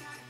A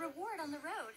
reward on the road.